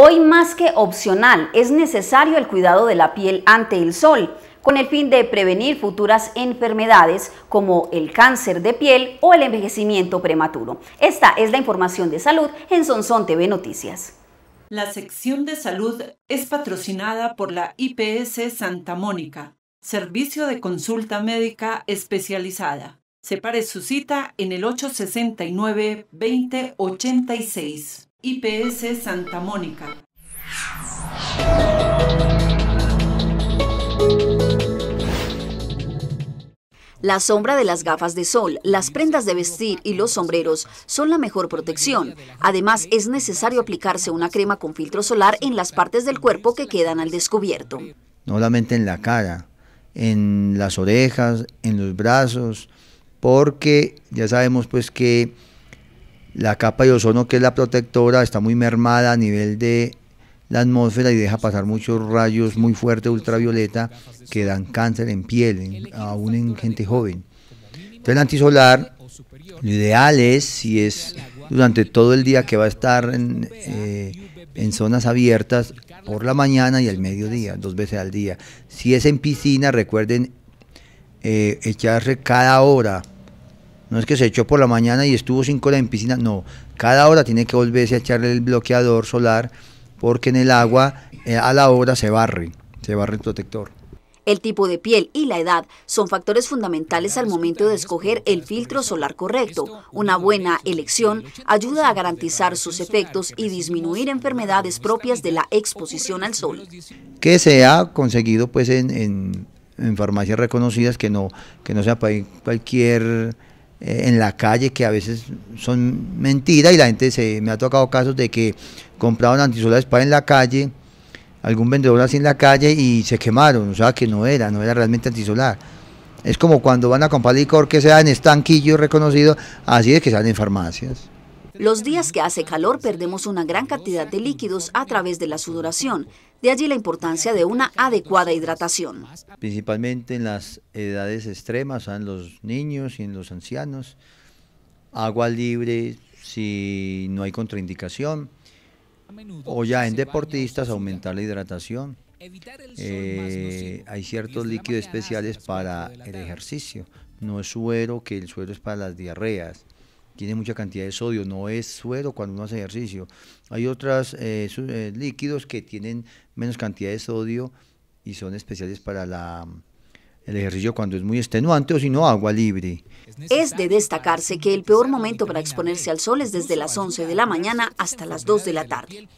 Hoy más que opcional, es necesario el cuidado de la piel ante el sol, con el fin de prevenir futuras enfermedades como el cáncer de piel o el envejecimiento prematuro. Esta es la información de salud en Sonson TV Noticias. La sección de salud es patrocinada por la IPS Santa Mónica, Servicio de Consulta Médica Especializada. Separe su cita en el 869-2086. IPS Santa Mónica. La sombra de las gafas de sol, las prendas de vestir y los sombreros son la mejor protección. Además, es necesario aplicarse una crema con filtro solar en las partes del cuerpo que quedan al descubierto. No solamente en la cara, en las orejas, en los brazos, porque ya sabemos pues que la capa de ozono, que es la protectora, está muy mermada a nivel de la atmósfera y deja pasar muchos rayos muy fuertes ultravioleta que dan cáncer en piel, aún en gente joven. Entonces el antisolar, lo ideal es, si es durante todo el día que va a estar en, eh, zonas abiertas, por la mañana y al mediodía, dos veces al día. Si es en piscina, recuerden eh, echarse cada hora no es que se echó por la mañana y estuvo cinco horas en piscina, no. Cada hora tiene que volverse a echarle el bloqueador solar porque en el agua eh, a la hora se barre, se barre el protector. El tipo de piel y la edad son factores fundamentales al momento de escoger el filtro solar correcto. Una buena elección ayuda a garantizar sus efectos y disminuir enfermedades propias de la exposición al sol. Que se ha conseguido pues en, farmacias reconocidas que no, que no sea cualquier eh, en la calle que a veces son mentiras y la gente se me ha tocado casos de que compraron antisolares para en la calle, algún vendedor así en la calle y se quemaron, o sea que no era, no era realmente antisolar. Es como cuando van a comprar licor que sea en estanquillo reconocido, así es que salen en farmacias. Los días que hace calor perdemos una gran cantidad de líquidos a través de la sudoración, de allí la importancia de una adecuada hidratación. Principalmente en las edades extremas, en los niños y en los ancianos, agua libre si no hay contraindicación, o ya en deportistas aumentar la hidratación. Eh, hay ciertos líquidos especiales para el ejercicio, no es suero, que el suero es para las diarreas tiene mucha cantidad de sodio, no es suero cuando uno hace ejercicio. Hay otros eh, eh, líquidos que tienen menos cantidad de sodio y son especiales para la, el ejercicio cuando es muy extenuante o si no, agua libre. Es de destacarse que el peor momento para exponerse al sol es desde las 11 de la mañana hasta las 2 de la tarde.